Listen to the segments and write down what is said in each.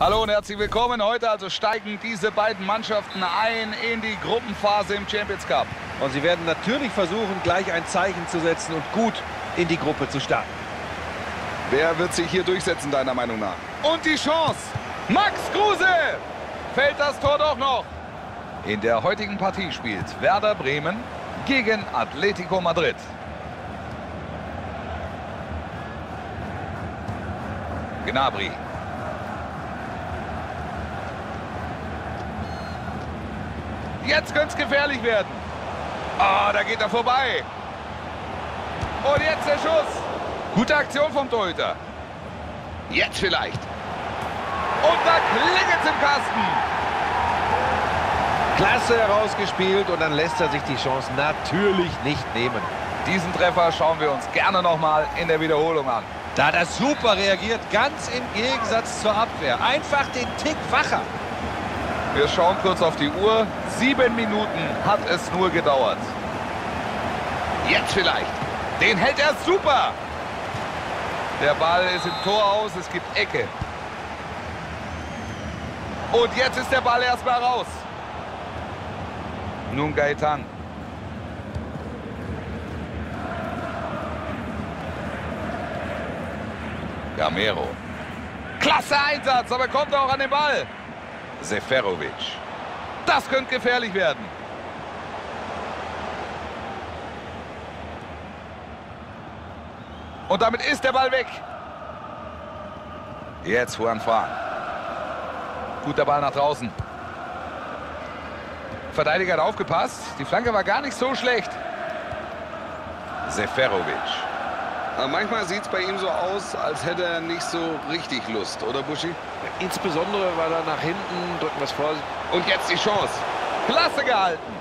Hallo und herzlich willkommen. Heute also steigen diese beiden Mannschaften ein in die Gruppenphase im Champions Cup. Und sie werden natürlich versuchen, gleich ein Zeichen zu setzen und gut in die Gruppe zu starten. Wer wird sich hier durchsetzen, deiner Meinung nach? Und die Chance. Max Kruse! Fällt das Tor doch noch? In der heutigen Partie spielt Werder Bremen gegen Atletico Madrid. Gnabry. Jetzt könnte es gefährlich werden. Ah, da geht er vorbei. Und jetzt der Schuss. Gute Aktion vom Torhüter. Jetzt vielleicht. Und da klingelt es im Kasten. Klasse herausgespielt und dann lässt er sich die Chance natürlich nicht nehmen. Diesen Treffer schauen wir uns gerne nochmal in der Wiederholung an. Da hat er super reagiert, ganz im Gegensatz zur Abwehr. Einfach den Tick wacher. Wir schauen kurz auf die Uhr. Sieben Minuten hat es nur gedauert. Jetzt vielleicht. Den hält er super. Der Ball ist im Tor aus, es gibt Ecke. Und jetzt ist der Ball erstmal raus. Nun Gaetan. Gamero. Klasse Einsatz, aber kommt auch an den Ball. Seferovic. Das könnte gefährlich werden. Und damit ist der Ball weg. Jetzt Juan Fran. Guter Ball nach draußen. Verteidiger hat aufgepasst. Die Flanke war gar nicht so schlecht. Seferovic. Aber manchmal sieht es bei ihm so aus, als hätte er nicht so richtig Lust, oder Buschi? Insbesondere, weil er nach hinten, drücken wir es vor. Und jetzt die Chance. Klasse gehalten.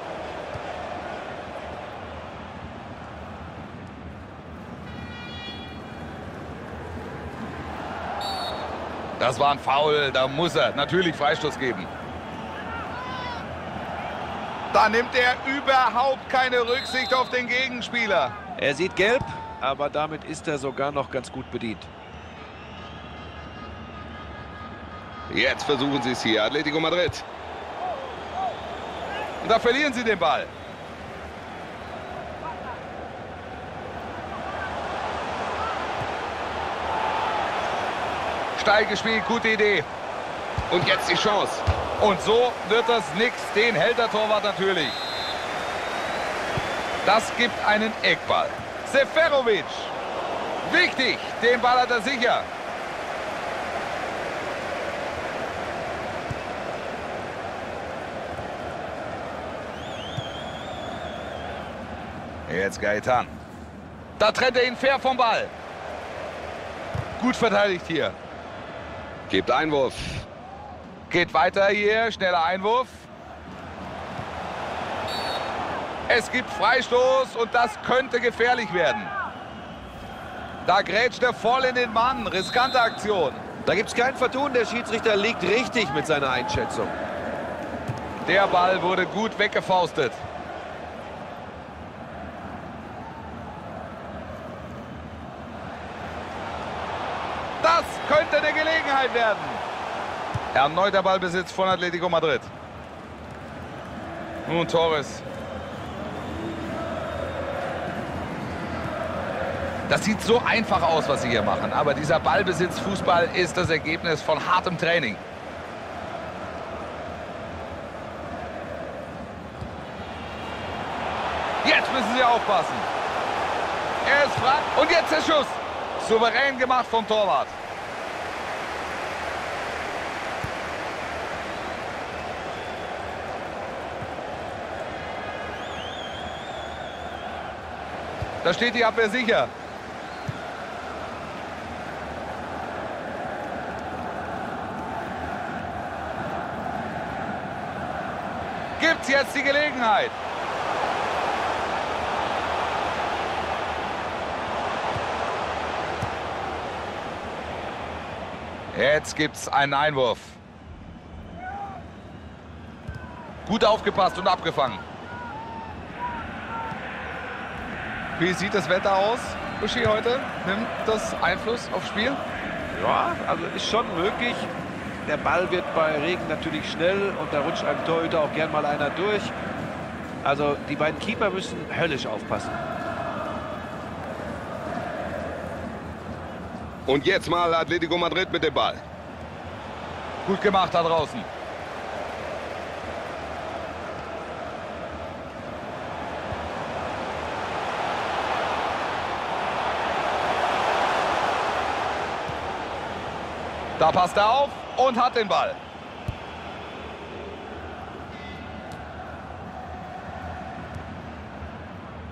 Das war ein Foul, da muss er natürlich Freistoß geben. Da nimmt er überhaupt keine Rücksicht auf den Gegenspieler. Er sieht gelb, aber damit ist er sogar noch ganz gut bedient. Jetzt versuchen sie es hier, Atletico Madrid. Und da verlieren sie den Ball. Steil gespielt, gute Idee. Und jetzt die Chance. Und so wird das nix. Den hält der Torwart natürlich. Das gibt einen Eckball. Seferovic. Wichtig. Den Ball hat er sicher. Jetzt Gaetan. Da trennt er ihn fair vom Ball. Gut verteidigt hier. Gibt Einwurf. Geht weiter hier. Schneller Einwurf. Es gibt Freistoß und das könnte gefährlich werden. Da grätscht er voll in den Mann. Riskante Aktion. Da gibt es kein Vertun. Der Schiedsrichter liegt richtig mit seiner Einschätzung. Der Ball wurde gut weggefaustet. Das könnte eine Gelegenheit werden. Erneuter Ballbesitz von Atletico Madrid. Nun Torres. Das sieht so einfach aus, was sie hier machen. Aber dieser Ballbesitz-Fußball ist das Ergebnis von hartem Training. Jetzt müssen sie aufpassen. Er ist frei. Und jetzt der Schuss. Souverän gemacht vom Torwart. Da steht die Abwehr sicher. Gibt's jetzt die Gelegenheit? Jetzt gibt's einen Einwurf. Gut aufgepasst und abgefangen. Wie sieht das Wetter aus, Buschi, heute? Nimmt das Einfluss aufs Spiel? Ja, also ist schon möglich. Der Ball wird bei Regen natürlich schnell und da rutscht einem Torhüter auch gern mal einer durch. Also die beiden Keeper müssen höllisch aufpassen. Und jetzt mal Atletico Madrid mit dem Ball. Gut gemacht da draußen. Da passt er auf und hat den Ball.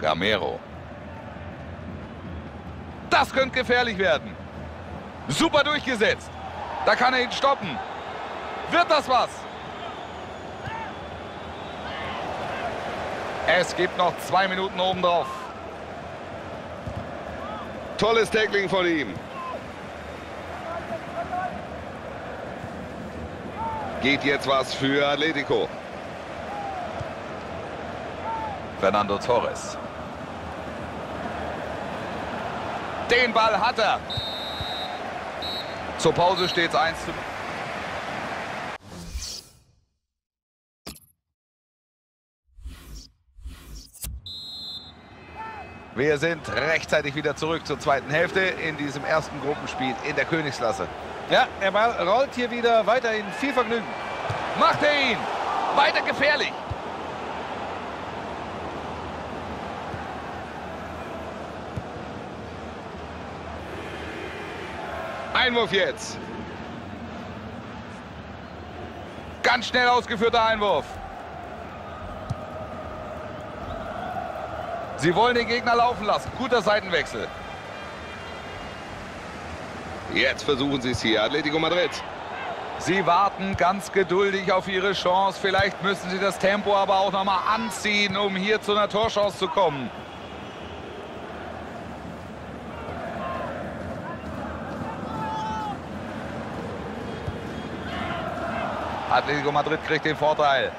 Gamero. Das könnte gefährlich werden. Super durchgesetzt. Da kann er ihn stoppen. Wird das was? Es gibt noch zwei Minuten obendrauf. Tolles Tackling von ihm. Geht jetzt was für Atletico. Fernando Torres. Den Ball hat er. Zur Pause steht es 1 zu 0. Wir sind rechtzeitig wieder zurück zur zweiten Hälfte in diesem ersten Gruppenspiel in der Königsklasse. Ja, der Ball rollt hier wieder weiterhin viel Vergnügen. Macht er ihn! Weiter gefährlich! Einwurf jetzt. Ganz schnell ausgeführter Einwurf. Sie wollen den Gegner laufen lassen. Guter Seitenwechsel. Jetzt versuchen sie es hier. Atletico Madrid. Sie warten ganz geduldig auf ihre Chance. Vielleicht müssen sie das Tempo aber auch noch mal anziehen, um hier zu einer Torchance zu kommen. Atletico Madrid kriegt den Vorteil.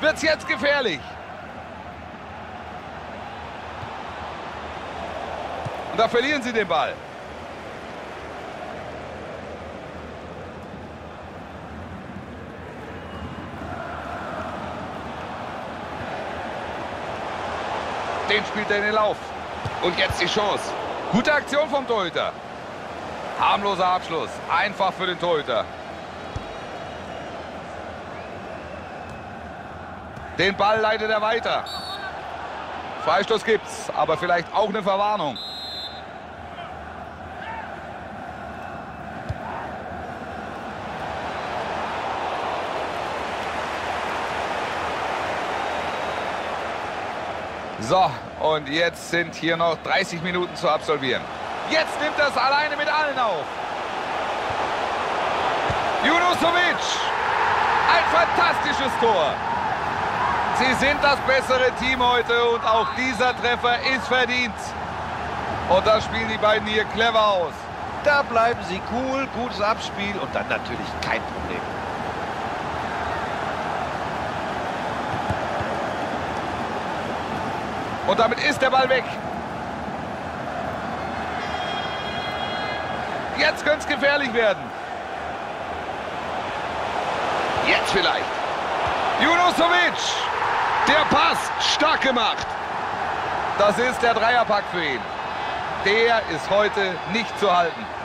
Wird's jetzt gefährlich? Und da verlieren sie den Ball. Den spielt er in den Lauf. Und jetzt die Chance. Gute Aktion vom Torhüter. Harmloser Abschluss. Einfach für den Torhüter. Den Ball leitet er weiter. Freistoß gibt's, aber vielleicht auch eine Verwarnung. So, und jetzt sind hier noch 30 Minuten zu absolvieren. Jetzt nimmt es alleine mit allen auf. Junusovic. Ein fantastisches Tor. Sie sind das bessere Team heute und auch dieser Treffer ist verdient. Und das spielen die beiden hier clever aus. Da bleiben sie cool, gutes Abspiel und dann natürlich kein Problem. Und damit ist der Ball weg. Jetzt könnte es gefährlich werden. Jetzt vielleicht. Junusovic. Der Pass. Stark gemacht. Das ist der Dreierpack für ihn. Der ist heute nicht zu halten.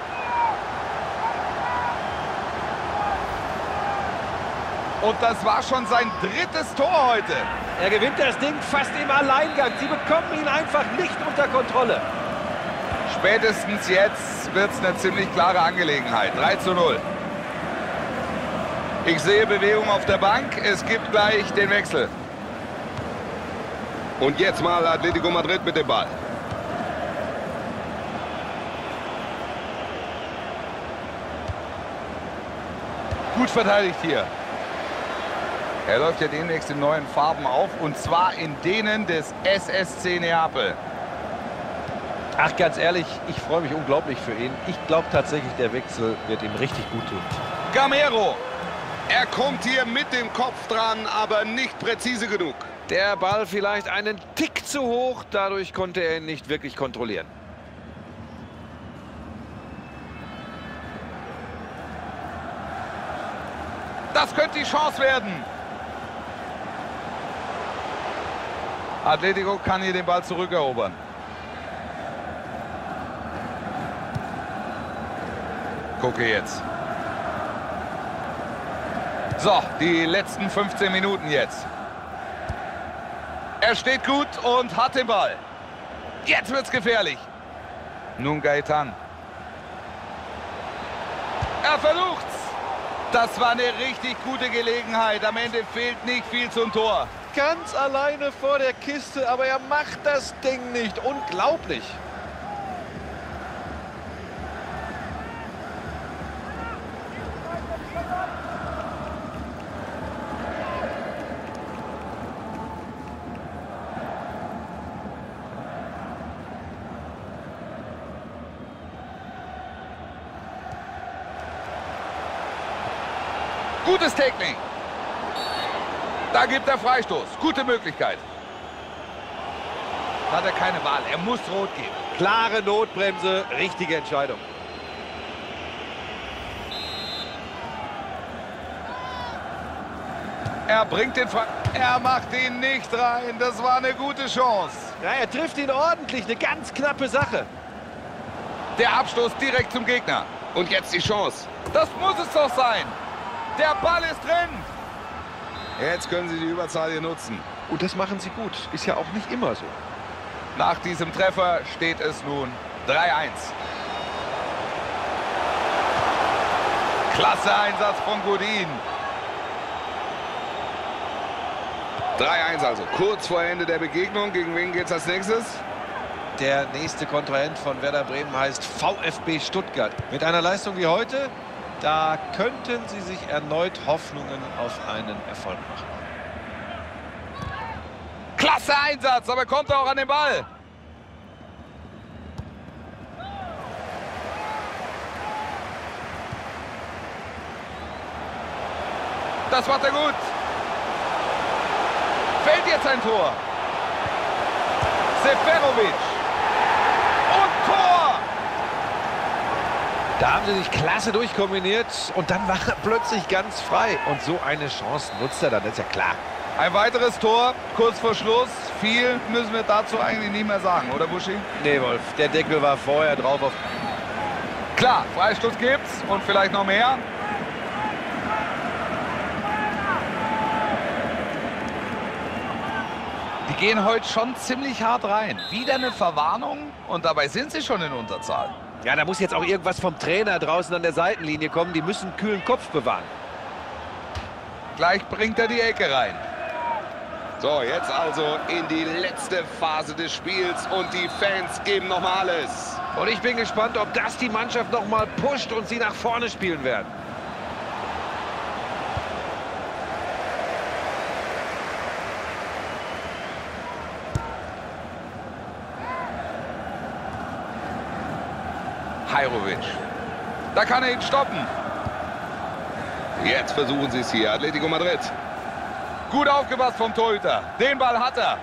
Und das war schon sein drittes Tor heute. Er gewinnt das Ding fast im Alleingang. Sie bekommen ihn einfach nicht unter Kontrolle. Spätestens jetzt wird es eine ziemlich klare Angelegenheit. 3 zu 0. Ich sehe Bewegung auf der Bank. Es gibt gleich den Wechsel. Und jetzt mal Atletico Madrid mit dem Ball. Gut verteidigt hier. Er läuft ja demnächst in neuen Farben auf, und zwar in denen des SSC Neapel. Ach, ganz ehrlich, ich freue mich unglaublich für ihn. Ich glaube tatsächlich, der Wechsel wird ihm richtig gut tun. Gamero, er kommt hier mit dem Kopf dran, aber nicht präzise genug. Der Ball vielleicht einen Tick zu hoch, dadurch konnte er ihn nicht wirklich kontrollieren. Das könnte die Chance werden. Atletico kann hier den Ball zurückerobern. Gucke jetzt. So, die letzten 15 Minuten jetzt. Er steht gut und hat den Ball. Jetzt wird's gefährlich. Nun Gaetan. Er versucht's. Das war eine richtig gute Gelegenheit. Am Ende fehlt nicht viel zum Tor. Ganz alleine vor der Kiste, aber er macht das Ding nicht. Unglaublich. Gutes Tackling. Da gibt er Freistoß. Gute Möglichkeit. Da hat er keine Wahl. Er muss rot geben. Klare Notbremse, richtige Entscheidung. Er bringt den Fre Er macht ihn nicht rein. Das war eine gute Chance. Ja, er trifft ihn ordentlich. Eine ganz knappe Sache. Der Abstoß direkt zum Gegner. Und jetzt die Chance. Das muss es doch sein. Der Ball ist drin. Jetzt können sie die Überzahl hier nutzen. Und das machen sie gut. Ist ja auch nicht immer so. Nach diesem Treffer steht es nun 3-1. Klasse Einsatz von Godin. 3-1 also. Kurz vor Ende der Begegnung. Gegen wen geht's als nächstes? Der nächste Kontrahent von Werder Bremen heißt VfB Stuttgart. Mit einer Leistung wie heute, da könnten sie sich erneut Hoffnungen auf einen Erfolg machen. Klasse Einsatz, aber kommt auch an den Ball. Das macht er gut. Fällt jetzt ein Tor. Seferovic. Und Tor. Da haben sie sich klasse durchkombiniert und dann war er plötzlich ganz frei. Und so eine Chance nutzt er dann, ist ja klar. Ein weiteres Tor, kurz vor Schluss. Viel müssen wir dazu eigentlich nicht mehr sagen, oder Buschi? Nee, Wolf, der Deckel war vorher drauf auf... Klar, Freistoß gibt's und vielleicht noch mehr. Die gehen heute schon ziemlich hart rein. Wieder eine Verwarnung und dabei sind sie schon in Unterzahl. Ja, da muss jetzt auch irgendwas vom Trainer draußen an der Seitenlinie kommen. Die müssen kühlen Kopf bewahren. Gleich bringt er die Ecke rein. So, jetzt also in die letzte Phase des Spiels und die Fans geben nochmal alles. Und ich bin gespannt, ob das die Mannschaft noch mal pusht und sie nach vorne spielen werden. Hajrovic. Da kann er ihn stoppen. Jetzt versuchen sie es hier. Atletico Madrid. Gut aufgepasst vom Torhüter. Den Ball hat er.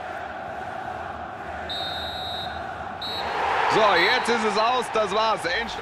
So, jetzt ist es aus. Das war's. Endst